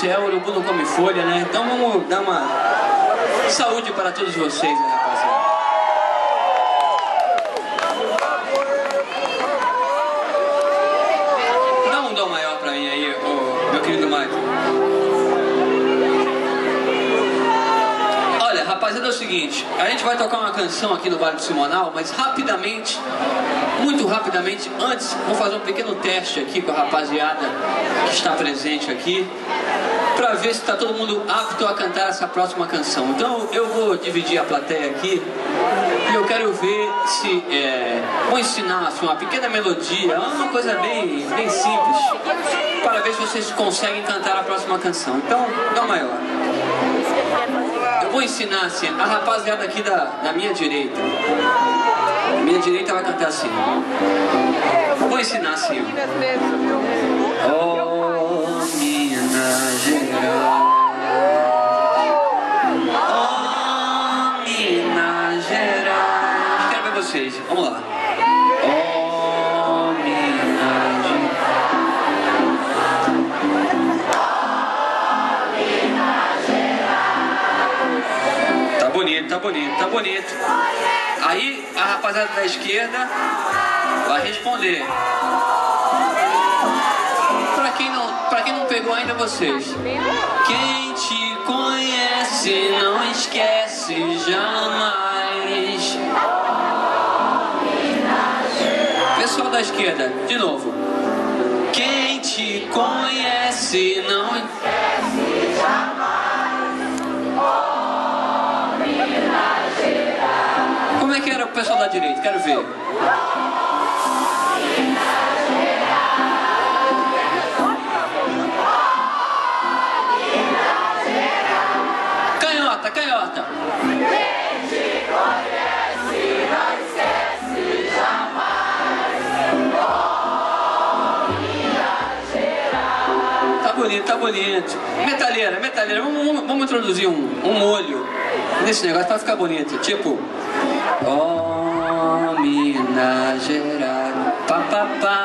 céu, urubu não come folha, né? Então vamos dar uma saúde para todos vocês, né, seguinte, a gente vai tocar uma canção aqui no Vale do Simonal, mas rapidamente, muito rapidamente, antes, vou fazer um pequeno teste aqui com a rapaziada que está presente aqui, para ver se está todo mundo apto a cantar essa próxima canção. Então eu vou dividir a plateia aqui e eu quero ver se é, vou ensinar assim, uma pequena melodia, uma coisa bem, bem simples, para ver se vocês conseguem cantar a próxima canção. Então, dá maior. Vou ensinar assim, a rapaziada aqui da, da minha direita. Minha direita vai cantar assim. Vou ensinar assim. Ó. Oh, Minas Gerais. Bonito, tá bonito. Aí a rapaziada da esquerda vai responder. Pra quem não, pra quem não pegou ainda vocês. Quem te conhece não esquece jamais. Pessoal da esquerda, de novo. Quem te conhece não esquece pessoal da direita? Quero ver. Canhota, canhota. Tá bonito, tá bonito. Metalheira, metalheira, vamos, vamos, vamos introduzir um, um molho nesse negócio pra ficar bonito. Tipo, oh Minas Gerais, pá, pá, pá.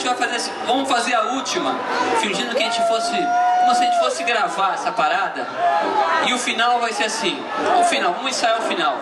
Gente vai fazer vamos fazer a última, fingindo que a gente fosse, como se a gente fosse gravar essa parada. E o final vai ser assim. O final, vamos ensaiar o final.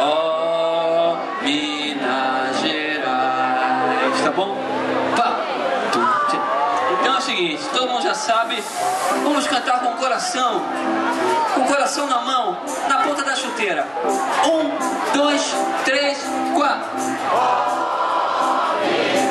Oh, Minas Gerais, tá bom? Pá. Então é o seguinte, todo mundo já sabe, vamos cantar com o coração, com o coração na mão, na ponta da chuteira. Um, dois, três, quatro. Um,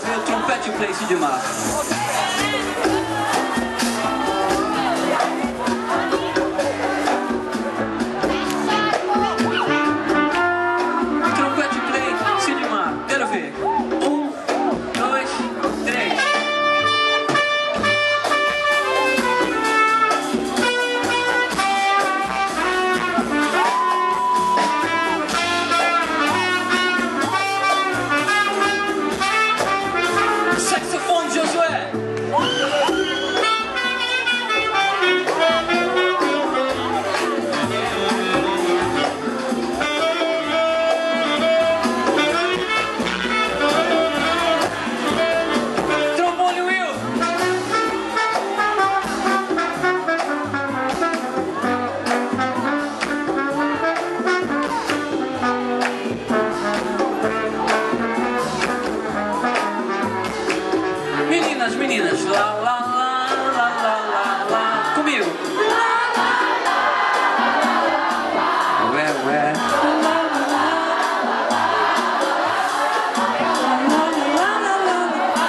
trompette, you play to your mark. meninas? Lá, lá, lá, lá, lá, lá, lá. Comigo. Ué, ué.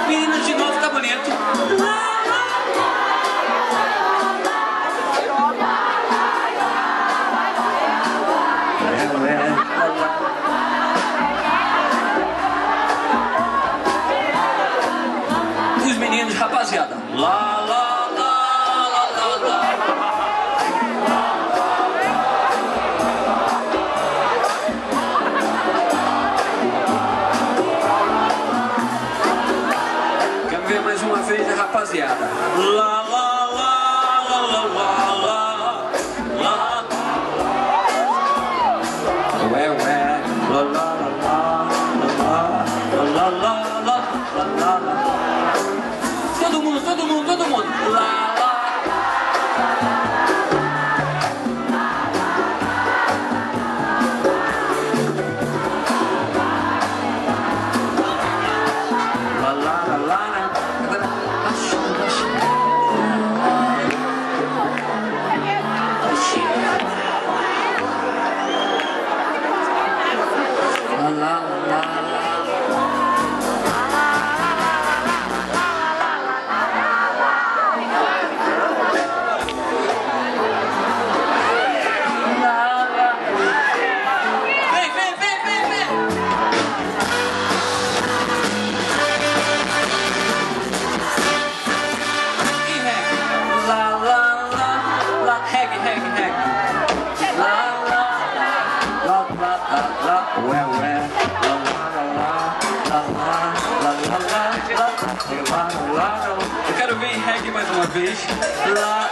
Meninas, de novo, tá bonito. Ué, ué. fez rapaziada. Lá, lá. Allah is.